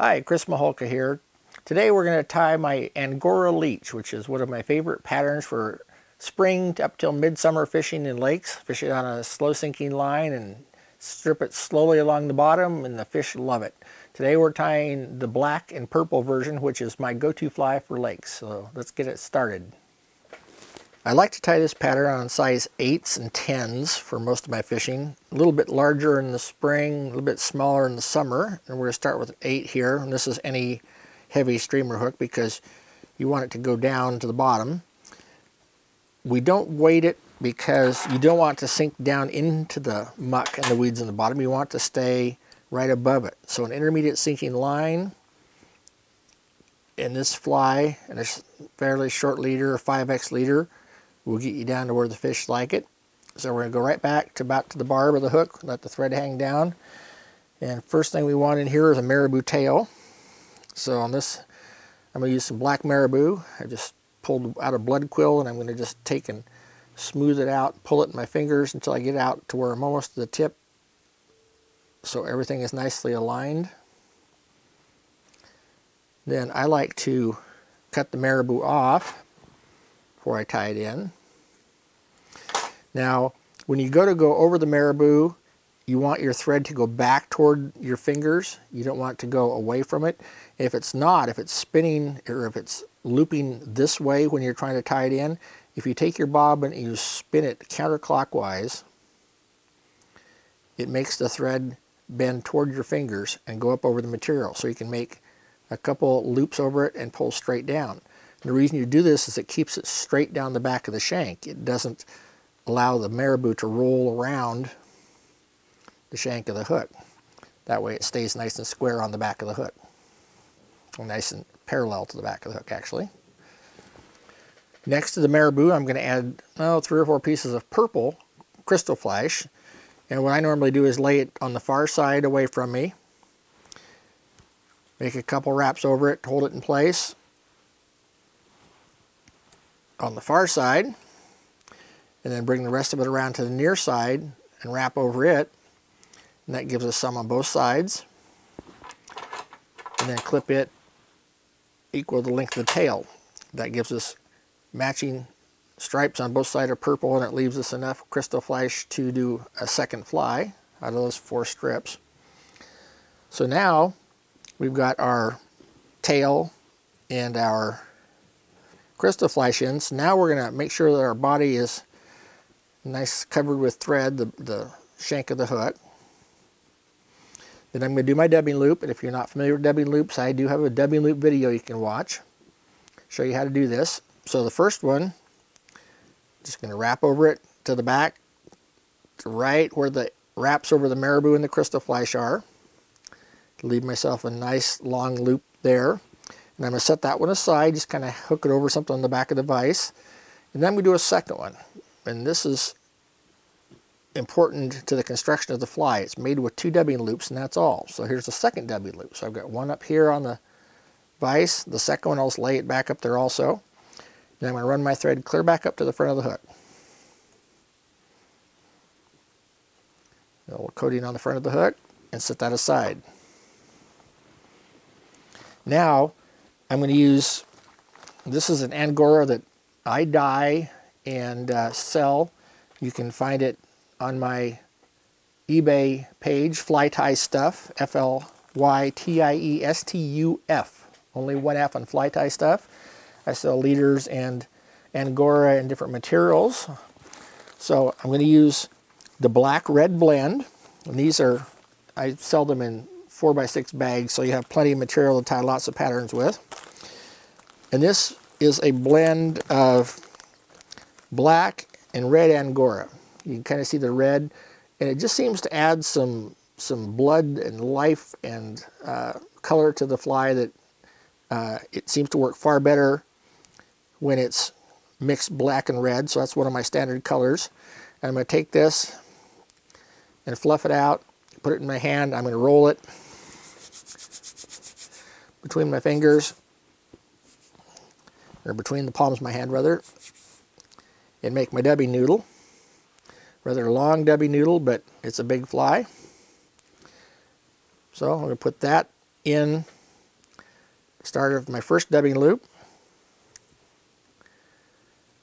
Hi, Chris Mihulka here. Today we're going to tie my Angora Leech, which is one of my favorite patterns for spring up till midsummer fishing in lakes. Fish it on a slow sinking line and strip it slowly along the bottom and the fish love it. Today we're tying the black and purple version, which is my go-to fly for lakes. So let's get it started. I like to tie this pattern on size 8s and 10s for most of my fishing. A little bit larger in the spring, a little bit smaller in the summer. And we're going to start with an 8 here. And this is any heavy streamer hook because you want it to go down to the bottom. We don't weight it because you don't want to sink down into the muck and the weeds in the bottom. You want to stay right above it. So an intermediate sinking line in this fly and a fairly short leader, a 5X leader, will get you down to where the fish like it. So we're going to go right back to about to the barb of the hook, let the thread hang down. And first thing we want in here is a marabou tail. So on this, I'm going to use some black marabou. I just pulled out a blood quill and I'm going to just take and smooth it out, pull it in my fingers until I get out to where I'm almost to the tip so everything is nicely aligned. Then I like to cut the marabou off before I tie it in. Now, when you go to go over the marabou, you want your thread to go back toward your fingers. You don't want it to go away from it. If it's not, if it's spinning or if it's looping this way when you're trying to tie it in, if you take your bobbin and you spin it counterclockwise, it makes the thread bend toward your fingers and go up over the material. So you can make a couple loops over it and pull straight down. And the reason you do this is it keeps it straight down the back of the shank. It doesn't allow the marabou to roll around the shank of the hook. That way it stays nice and square on the back of the hook. Nice and parallel to the back of the hook actually. Next to the marabou I'm going to add oh, three or four pieces of purple crystal flash. And what I normally do is lay it on the far side away from me. Make a couple wraps over it, hold it in place. On the far side, and then bring the rest of it around to the near side and wrap over it. And that gives us some on both sides. And then clip it equal the length of the tail. That gives us matching stripes on both sides of purple and it leaves us enough crystal flash to do a second fly out of those four strips. So now we've got our tail and our crystal flash ends. Now we're going to make sure that our body is nice covered with thread, the, the shank of the hook. Then I'm going to do my dubbing loop, and if you're not familiar with dubbing loops, I do have a dubbing loop video you can watch. Show you how to do this. So the first one, just going to wrap over it to the back, to right where the wraps over the marabou and the crystal flash are. Leave myself a nice long loop there. And I'm going to set that one aside, just kind of hook it over something on the back of the vise. And then we do a second one. And this is important to the construction of the fly. It's made with two dubbing loops and that's all. So here's the second dubbing loop. So I've got one up here on the vise. The second one I'll just lay it back up there also. Then I'm going to run my thread clear back up to the front of the hook. A little coating on the front of the hook and set that aside. Now I'm going to use, this is an Angora that I dye and uh, sell. You can find it on my eBay page, Fly Tie Stuff, F-L-Y-T-I-E-S-T-U-F. Only one F on Fly Tie Stuff. I sell leaders and Angora and different materials. So I'm going to use the black-red blend. And these are, I sell them in four by six bags, so you have plenty of material to tie lots of patterns with. And this is a blend of black and red Angora. You can kind of see the red, and it just seems to add some some blood and life and uh, color to the fly that uh, it seems to work far better when it's mixed black and red. So that's one of my standard colors. And I'm going to take this and fluff it out, put it in my hand. I'm going to roll it between my fingers, or between the palms of my hand rather, and make my dubbing noodle. Rather long dubbing noodle, but it's a big fly. So I'm going to put that in start of my first dubbing loop.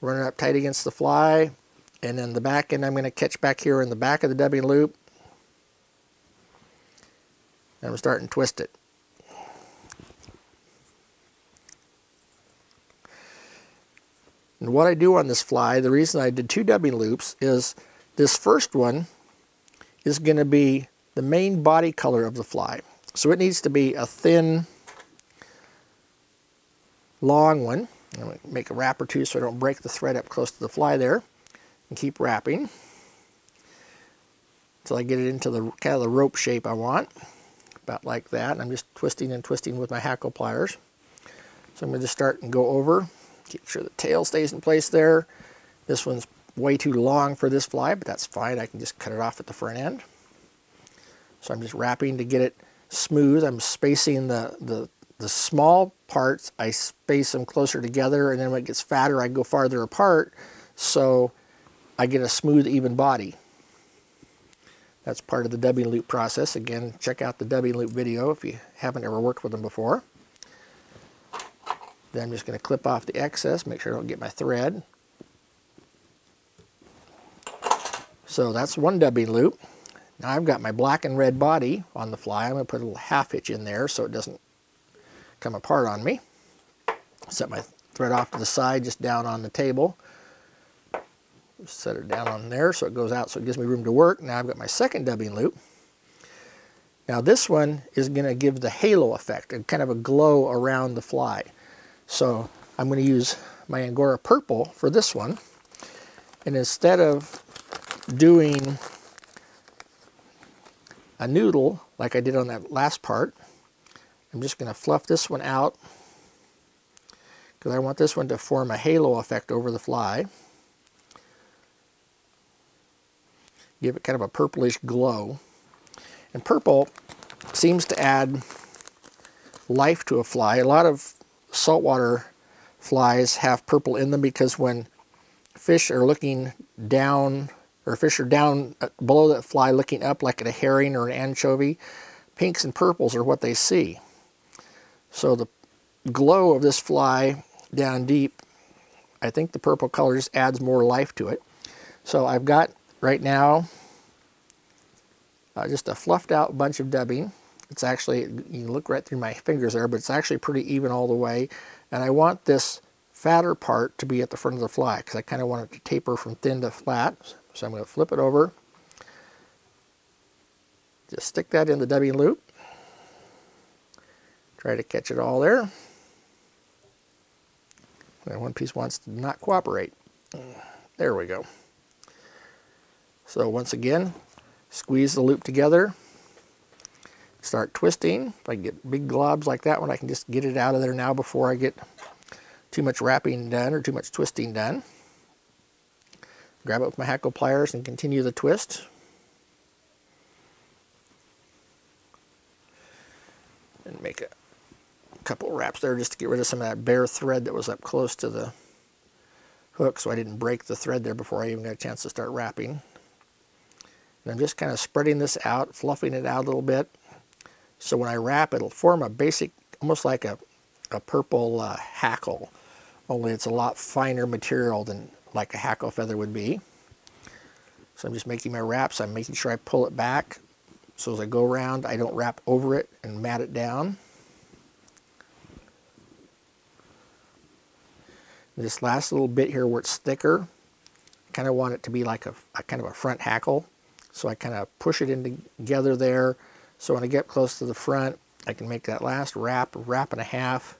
Run it up tight against the fly, and then the back end I'm going to catch back here in the back of the dubbing loop. And I'm starting to twist it. And what I do on this fly, the reason I did two dubbing loops is this first one is going to be the main body color of the fly. So it needs to be a thin, long one. I'm going to make a wrap or two so I don't break the thread up close to the fly there. And keep wrapping until I get it into the kind of the rope shape I want. About like that. And I'm just twisting and twisting with my hackle pliers. So I'm going to just start and go over Keep sure the tail stays in place there. This one's way too long for this fly, but that's fine. I can just cut it off at the front end. So I'm just wrapping to get it smooth. I'm spacing the, the, the small parts, I space them closer together, and then when it gets fatter, I go farther apart, so I get a smooth, even body. That's part of the dubbing loop process. Again, check out the dubbing loop video if you haven't ever worked with them before. Then I'm just going to clip off the excess, make sure I don't get my thread. So that's one dubbing loop. Now I've got my black and red body on the fly. I'm going to put a little half hitch in there so it doesn't come apart on me. Set my thread off to the side, just down on the table. Set it down on there so it goes out so it gives me room to work. Now I've got my second dubbing loop. Now this one is going to give the halo effect, and kind of a glow around the fly. So I'm going to use my Angora Purple for this one. And instead of doing a noodle like I did on that last part, I'm just going to fluff this one out because I want this one to form a halo effect over the fly. Give it kind of a purplish glow. And purple seems to add life to a fly. A lot of saltwater flies have purple in them because when fish are looking down, or fish are down uh, below that fly looking up like at a herring or an anchovy, pinks and purples are what they see. So the glow of this fly down deep, I think the purple color just adds more life to it. So I've got right now uh, just a fluffed out bunch of dubbing. It's actually, you can look right through my fingers there, but it's actually pretty even all the way. And I want this fatter part to be at the front of the fly because I kind of want it to taper from thin to flat. So I'm going to flip it over. Just stick that in the dubbing loop. Try to catch it all there. And one piece wants to not cooperate. There we go. So once again, squeeze the loop together start twisting. If I get big globs like that one, I can just get it out of there now before I get too much wrapping done or too much twisting done. Grab it with my hackle pliers and continue the twist. And make a couple wraps there just to get rid of some of that bare thread that was up close to the hook so I didn't break the thread there before I even got a chance to start wrapping. And I'm just kind of spreading this out, fluffing it out a little bit. So when I wrap, it'll form a basic, almost like a, a purple uh, hackle, only it's a lot finer material than like a hackle feather would be. So I'm just making my wraps. I'm making sure I pull it back. So as I go around, I don't wrap over it and mat it down. This last little bit here where it's thicker, I kind of want it to be like a, a kind of a front hackle. So I kind of push it in together there so when I get close to the front, I can make that last wrap, wrap and a half,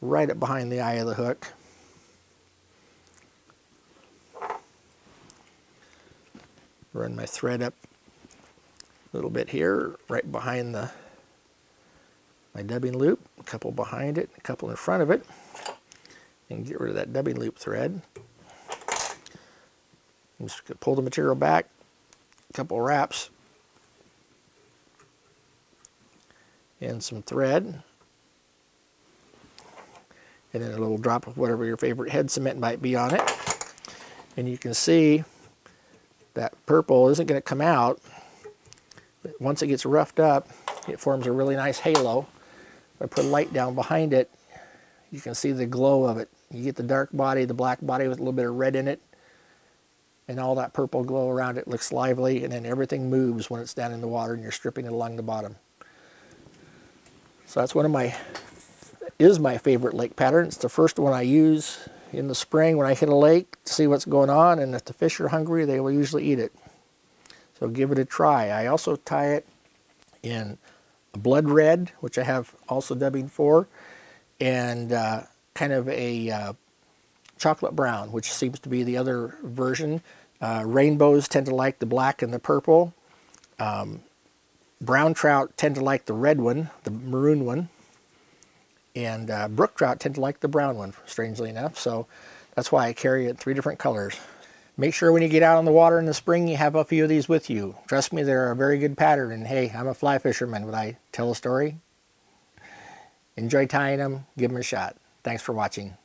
right up behind the eye of the hook. Run my thread up a little bit here, right behind the my dubbing loop, a couple behind it, a couple in front of it, and get rid of that dubbing loop thread. just pull the material back, a couple wraps, and some thread and then a little drop of whatever your favorite head cement might be on it and you can see that purple isn't going to come out once it gets roughed up it forms a really nice halo If I put a light down behind it, you can see the glow of it. You get the dark body, the black body with a little bit of red in it, and all that purple glow around it looks lively, and then everything moves when it's down in the water and you're stripping it along the bottom. So that's one of my, is my favorite lake pattern. It's the first one I use in the spring when I hit a lake to see what's going on, and if the fish are hungry, they will usually eat it. So give it a try. I also tie it in a blood red, which I have also dubbing for, and uh, kind of a uh, chocolate brown, which seems to be the other version. Uh, rainbows tend to like the black and the purple. Um, brown trout tend to like the red one, the maroon one. And uh, brook trout tend to like the brown one, strangely enough. So that's why I carry it three different colors. Make sure when you get out on the water in the spring, you have a few of these with you. Trust me, they're a very good pattern. And hey, I'm a fly fisherman. Would I tell a story? Enjoy tying them. Give them a shot. Thanks for watching.